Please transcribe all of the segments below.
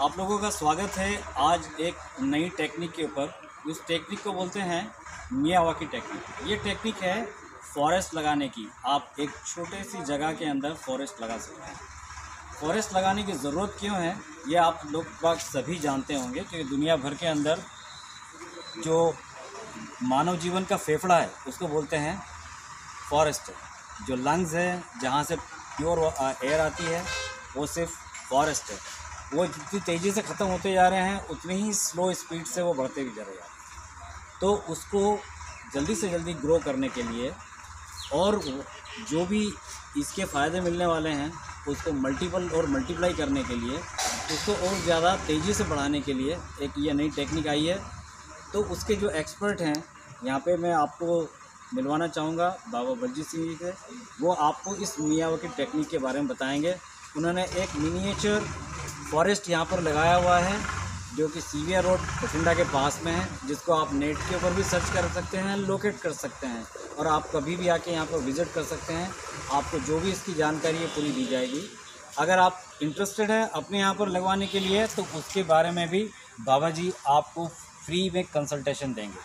आप लोगों का स्वागत है आज एक नई टेक्निक के ऊपर। उस टेक्निक को बोलते हैं मियावा की टेक्निक। ये टेक्निक है फॉरेस्ट लगाने की। आप एक छोटे सी जगह के अंदर फॉरेस्ट लगा सकते हैं। फॉरेस्ट लगाने की ज़रूरत क्यों है? ये आप लोग बाग सभी जानते होंगे, क्योंकि दुनिया भर के अंदर जो मानव जीवन का फेफड़ा है, उसको बोलते हैं फॉरेस्ट। जो लंग्स है, जहाँ से प्योर एयर आती है, वो सिर्फ़ फॉरेस्ट है। वो जितनी तेज़ी से ख़त्म होते जा रहे हैं, उतनी ही स्लो स्पीड से वो बढ़ते भी जा रहे हैं। तो उसको जल्दी से जल्दी ग्रो करने के लिए और जो भी इसके फ़ायदे मिलने वाले हैं, उसको मल्टीपल और मल्टीप्लाई करने के लिए, उसको और ज़्यादा तेज़ी से बढ़ाने के लिए एक ये नई टेक्निक आई है। तो उसके जो एक्सपर्ट हैं, यहाँ पे मैं आपको मिलवाना चाहूँगा, बाबा बलजीत सिंह जी से। वो आपको इस मियावाकी टेक्निक के बारे में बताएँगे। उन्होंने एक मिनिएचर फॉरेस्ट यहाँ पर लगाया हुआ है, जो कि सीविया रोड बठिंडा के पास में है, जिसको आप नेट के ऊपर भी सर्च कर सकते हैं लोकेट कर सकते हैं, और आप कभी भी आके यहाँ पर विज़िट कर सकते हैं। आपको जो भी इसकी जानकारी है, पूरी दी जाएगी। अगर आप इंटरेस्टेड हैं अपने यहाँ पर लगवाने के लिए तो उसके बारे में भी बाबा जी आपको फ्री में कंसल्टेशन देंगे।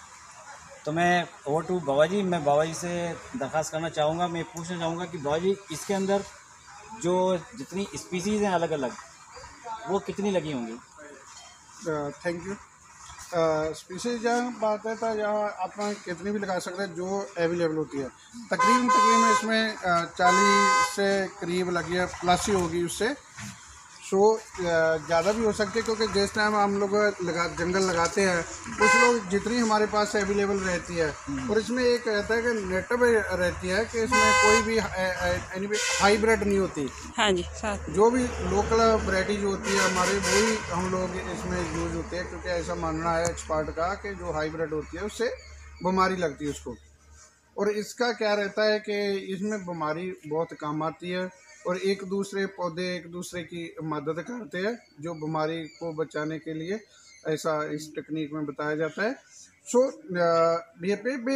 तो मैं ओवर टू बाबा जी मैं बाबा जी से दरख्वास्त करना चाहूँगा। मैं पूछना चाहूँगा कि बाबा जी इसके अंदर जो जितनी स्पीसीज़ हैं अलग अलग वो कितनी लगी होंगी? थैंक यू स्पीसीज जहाँ बात है तो यहाँ आप कितनी भी लगा सकते हैं जो अवेलेबल होती है। तकरीबन तकरीबन इसमें चालीस से करीब लगी है प्लस ही होगी उससे। सो ज़्यादा भी हो सकती है क्योंकि जिस टाइम हम लोग लगा जंगल लगाते हैं कुछ लोग जितनी हमारे पास अवेलेबल रहती है। और इसमें एक रहता है कि नेटअप रहती है कि इसमें कोई भी हाईब्रिड नहीं होती। हाँ जी जो भी लोकल वराइटीज होती है हमारे वही हम लोग इसमें यूज़ होते हैं क्योंकि ऐसा मानना है एक्सपर्ट का कि जो हाईब्रिड होती है उससे बीमारी लगती है उसको। और इसका क्या रहता है कि इसमें बीमारी बहुत कम आती है। और एक दूसरे पौधे, एक दूसरे की मदद करते हैं, जो बीमारी को बचाने के लिए ऐसा इस टेक्निक में बताया जाता है। सो ये पे भी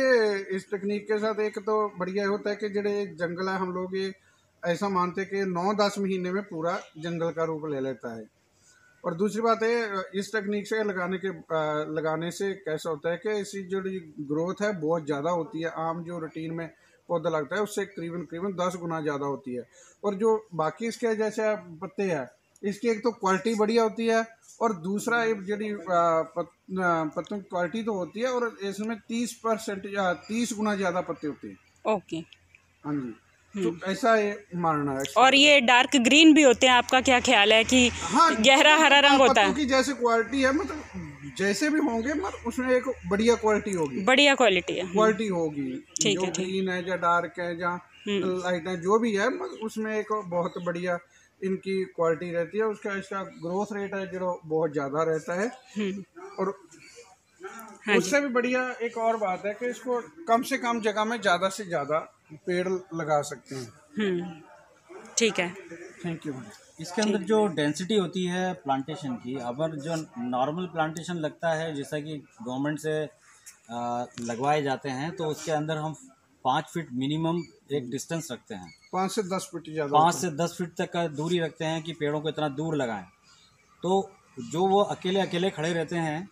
इस टेक्निक के साथ एक तो बढ़िया होता है कि जड़े जंगल है, हम लोग ये ऐसा मानते हैं कि नौ दस महीने में पूरा जंगल का रूप ले लेता है। और दूसरी बात है, इस टेक्निक से लगाने के लगाने से कैसा होता है कि इसकी जो ग्रोथ है, बहुत ज़्यादा होती है। आम जो रूटीन में पौधा लगता है उससे करीबन करीबन दस गुना ज़्यादा होती है। और जो बाकी इसके जैसे पत्ते हैं इसकी एक तो क्वालिटी बढ़िया होती है और दूसरा एक जी पत्तों की क्वालिटी तो होती है और इसमें तीस परसेंट या तीस गुना ज़्यादा पत्ते होते हैं। ओके हाँ जी। तो हम्म। ऐसा ये मानना है। और ये डार्क ग्रीन भी होते हैं आपका क्या ख्याल है कि हाँ, गहरा हरा रंग होता है? की जैसे क्वालिटी है मतलब जैसे भी होंगे मगर उसमें एक बढ़िया क्वालिटी होगी। बढ़िया क्वालिटी है। क्वालिटी होगी। ठीक है ग्रीन है। या डार्क है या लाइट है जो भी है मगर उसमें एक बहुत बढ़िया इनकी क्वालिटी रहती है। उसका इसका ग्रोथ रेट है जो बहुत ज़्यादा रहता है। हम्म। और हाँ उससे भी बढ़िया एक और बात है कि इसको कम से कम जगह में ज़्यादा से ज़्यादा पेड़ लगा सकते हैं। हम्म। ठीक है। थैंक यू इसके अंदर जो डेंसिटी होती है प्लांटेशन की अगर जो नॉर्मल प्लांटेशन लगता है जैसा कि गवर्नमेंट से लगवाए जाते हैं तो उसके अंदर हम पाँच फीट मिनिमम एक डिस्टेंस रखते हैं। पाँच से दस फीट ज़्यादा पाँच से दस फीट तक का दूरी रखते हैं कि पेड़ों को इतना दूर लगाएँ। तो जो वो अकेले अकेले खड़े रहते हैं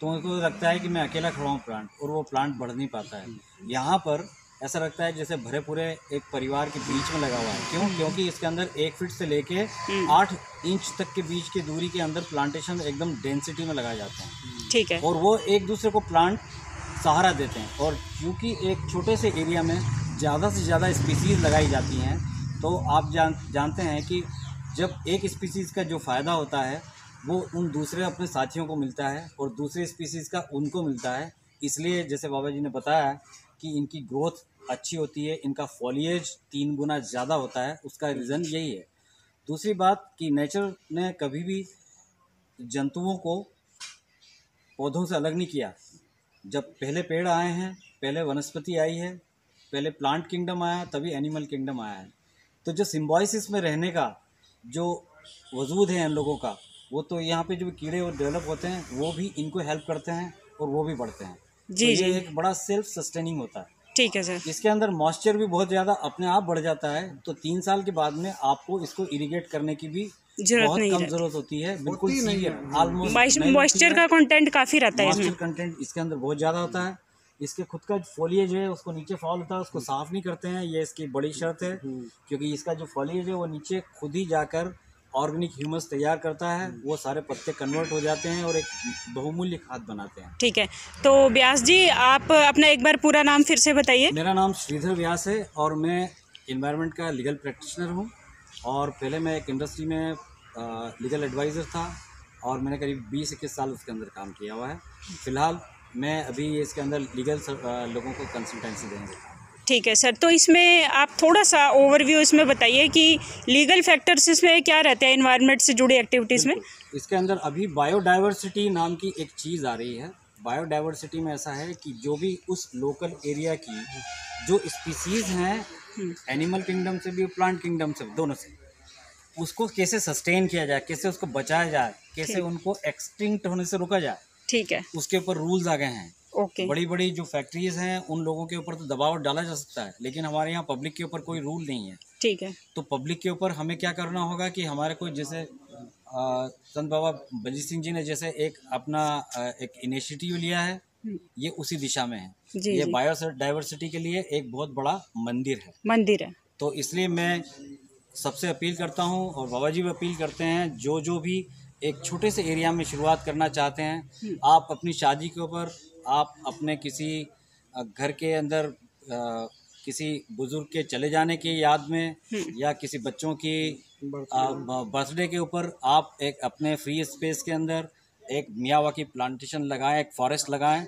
तो उनको लगता है कि मैं अकेला खड़ा हूँ प्लांट और वो प्लांट बढ़ नहीं पाता है। यहाँ पर ऐसा लगता है जैसे भरे पूरे एक परिवार के बीच में लगा हुआ है। क्यों? क्योंकि इसके अंदर एक फीट से लेके हम्म। आठ इंच तक के बीच की दूरी के अंदर प्लांटेशन एकदम डेंसिटी में लगाए जाते हैं। ठीक है। और वो एक दूसरे को प्लांट सहारा देते हैं। और क्योंकि एक छोटे से एरिया में ज़्यादा से ज़्यादा स्पीसीज़ लगाई जाती हैं तो आप जान जानते हैं कि जब एक स्पीसीज़ का जो फ़ायदा होता है वो उन दूसरे अपने साथियों को मिलता है और दूसरे स्पीसीज़ का उनको मिलता है। इसलिए जैसे बाबा जी ने बताया कि इनकी ग्रोथ अच्छी होती है, इनका फॉलिएज तीन गुना ज़्यादा होता है, उसका रीज़न यही है। दूसरी बात कि नेचर ने कभी भी जंतुओं को पौधों से अलग नहीं किया। जब पहले पेड़ आए हैं, पहले वनस्पति आई है, पहले प्लांट किंगडम आया, तभी एनिमल किंगडम आया है। तो जो सिम्बॉइसिस में रहने का, जो वजूद है इन लोगों का, वो तो यहाँ पे जो कीड़े और डेवलप होते हैं, वो भी इनको हेल्प करते हैं और वो भी बढ़ते हैं। जी तो ये एक बड़ा सेल्फ सस्टेनिंग होता है। ठीक है सर। इसके अंदर मॉइस्चर भी बहुत ज़्यादा अपने आप बढ़ जाता है तो तीन साल के बाद में आपको इसको इरीगेट करने की भी बहुत कम ज़रूरत होती है। बिल्कुल होती नहीं है। ऑलमोस्ट मॉइस्चर का कंटेंट काफ़ी रहता है मॉइस्चर कंटेंट इसके अंदर बहुत ज़्यादा होता है। इसके खुद का फोलिएज है उसको नीचे फॉल होता है उसको साफ़ नहीं करते हैं। ये इसकी बड़ी शर्त है क्योंकि इसका जो फोलिएज है वो नीचे खुद ही जाकर ऑर्गेनिक ह्यूमस तैयार करता है वो सारे पत्ते कन्वर्ट हो जाते हैं और एक बहुमूल्य खाद बनाते हैं। ठीक है। तो व्यास जी आप अपना एक बार पूरा नाम फिर से बताइए। मेरा नाम श्रीधर व्यास है और मैं इन्वायरमेंट का लीगल प्रैक्टिशनर हूँ और पहले मैं एक इंडस्ट्री में लीगल एडवाइज़र था और मैंने करीब 20 इक्कीस साल उसके अंदर काम किया हुआ है। फ़िलहाल मैं अभी इसके अंदर लीगल लोगों को कंसल्टेंसी देंगे। ठीक है सर तो इसमें आप थोड़ा सा ओवरव्यू इसमें बताइए कि लीगल फैक्टर्स इसमें क्या रहते हैं इन्वायरमेंट से जुड़ी एक्टिविटीज़ में? इसके अंदर अभी बायोडाइवर्सिटी नाम की एक चीज़ आ रही है। बायोडाइवर्सिटी में ऐसा है कि जो भी उस लोकल एरिया की जो स्पीसीज़ हैं एनिमल किंगडम से भी प्लांट किंगडम से भी दोनों से उसको कैसे सस्टेन किया जाए कैसे उसको बचाया जाए कैसे उनको एक्सटिंक्ट होने से रोका जाए ठीक है। उसके ऊपर रूल्स आ गए हैं। ओके बड़ी बड़ी जो फैक्ट्रीज हैं उन लोगों के ऊपर तो दबाव डाला जा सकता है लेकिन हमारे यहाँ पब्लिक के ऊपर कोई रूल नहीं है। ठीक है। तो पब्लिक के ऊपर हमें क्या करना होगा कि हमारे कोई जैसे संत बाबा बलजीत सिंह जी ने जैसे एक अपना एक इनिशिएटिव लिया है हम्म, ये उसी दिशा में है। जी ये जी। बायो डाइवर्सिटी के लिए एक बहुत बड़ा मंदिर है। मंदिर है। तो इसलिए मैं सबसे अपील करता हूँ और बाबा जी भी अपील करते हैं जो जो भी एक छोटे से एरिया में शुरुआत करना चाहते हैं आप अपनी शादी के ऊपर आप अपने किसी घर के अंदर आ, किसी बुज़ुर्ग के चले जाने की याद में या किसी बच्चों की बर्थडे के ऊपर आप एक अपने फ्री स्पेस के अंदर एक मियावा की प्लांटेशन लगाएँ एक फॉरेस्ट लगाएँ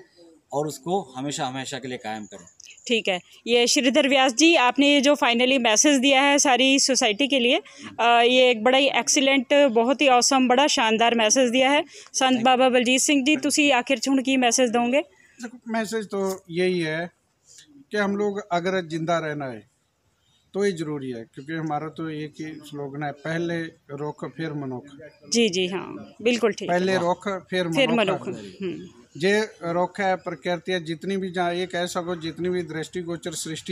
और उसको हमेशा हमेशा के लिए कायम करें। ठीक है। ये श्रीधर व्यास जी आपने ये जो फाइनली मैसेज दिया है सारी सोसाइटी के लिए अ, ये एक बड़ा ही एक्सीलेंट बहुत ही औसम बड़ा शानदार मैसेज दिया है। संत बाबा बलजीत सिंह जी ਤੁਸੀਂ आखिर चुन की मैसेज दोगे? मैसेज तो यही है कि हम लोग अगर ज़िंदा रहना है तो ये ज़रूरी है क्योंकि हमारा तो एक ही स्लोगन है पहले रोक फिर मनोख। जी जी हाँ बिल्कुल ठीक पहले रोक फिर फिर मनोख जे रुख है, प्रकृति है, जितनी भी जहाँ ये कह सको, जितनी भी दृष्टिगोचर सृष्टि